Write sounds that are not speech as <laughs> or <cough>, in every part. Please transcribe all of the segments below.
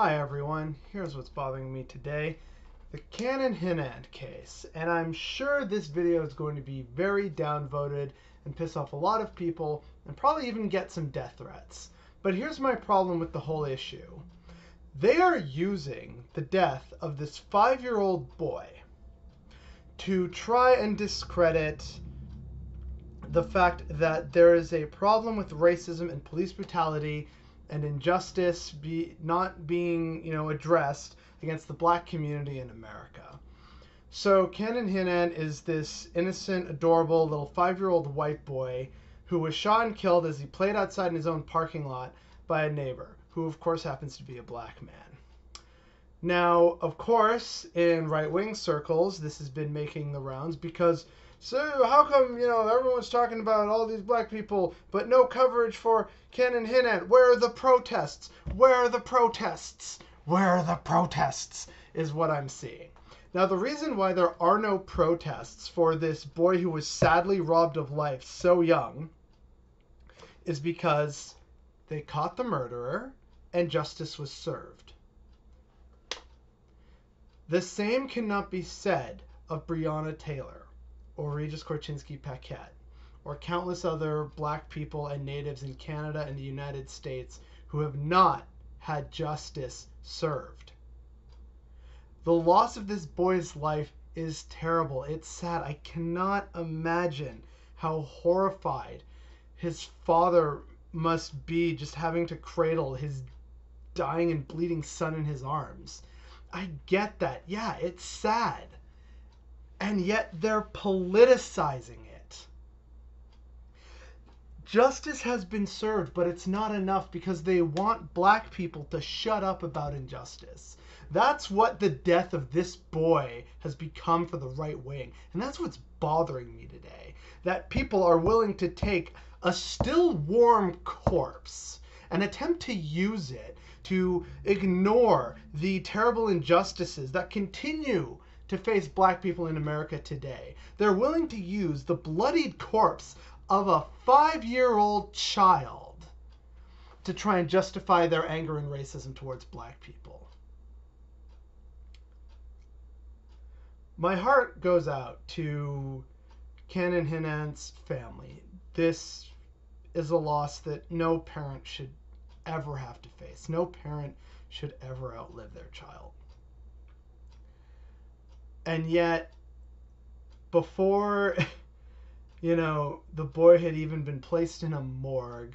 Hi everyone, here's what's bothering me today. The Cannon Hinnant case, and I'm sure this video is going to be very downvoted and piss off a lot of people and probably even get some death threats. But here's my problem with the whole issue. They are using the death of this five-year-old boy to try and discredit the fact that there is a problem with racism and police brutality and injustice be not being you know addressed against the black community in America. So Cannon Hinnant is this innocent, adorable little five-year-old white boy who was shot and killed as he played outside in his own parking lot by a neighbor, who of course happens to be a black man. Now, of course, in right-wing circles, this has been making the rounds because so how come you know everyone's talking about all these black people, but no coverage for Cannon Hinnant? Where are the protests? Where are the protests? Where are the protests? Is what I'm seeing. Now, the reason why there are no protests for this boy who was sadly robbed of life so young is because they caught the murderer and justice was served. The same cannot be said of Breonna Taylor or Regis Korchinski Paquet, or countless other black people and natives in Canada and the United States who have not had justice served. The loss of this boy's life is terrible. It's sad. I cannot imagine how horrified his father must be just having to cradle his dying and bleeding son in his arms. I get that. Yeah, it's sad and yet they're politicizing it. Justice has been served, but it's not enough because they want black people to shut up about injustice. That's what the death of this boy has become for the right wing. And that's what's bothering me today. That people are willing to take a still warm corpse and attempt to use it to ignore the terrible injustices that continue to face black people in America today. They're willing to use the bloodied corpse of a five year old child to try and justify their anger and racism towards black people. My heart goes out to Cannon Hinnant's family. This is a loss that no parent should ever have to face. No parent should ever outlive their child. And yet, before, <laughs> you know, the boy had even been placed in a morgue,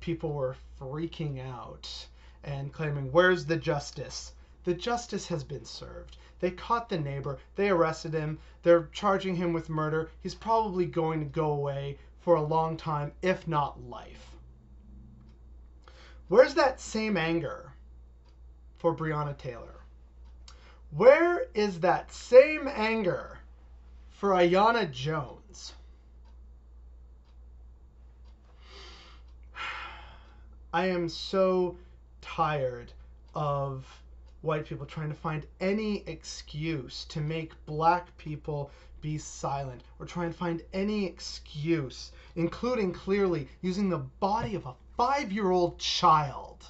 people were freaking out and claiming, Where's the justice? The justice has been served. They caught the neighbor, they arrested him, they're charging him with murder. He's probably going to go away for a long time, if not life. Where's that same anger for Breonna Taylor? Where is that same anger for Aiyana Jones? <sighs> I am so tired of white people trying to find any excuse to make black people be silent or try and find any excuse, including clearly using the body of a five year old child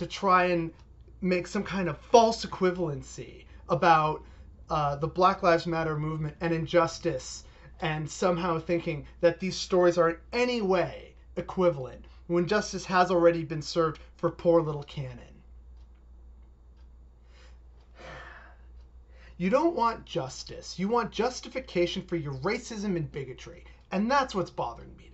to try and make some kind of false equivalency about uh, the Black Lives Matter movement and injustice, and somehow thinking that these stories are in any way equivalent when justice has already been served for poor little Cannon. You don't want justice. You want justification for your racism and bigotry. And that's what's bothering me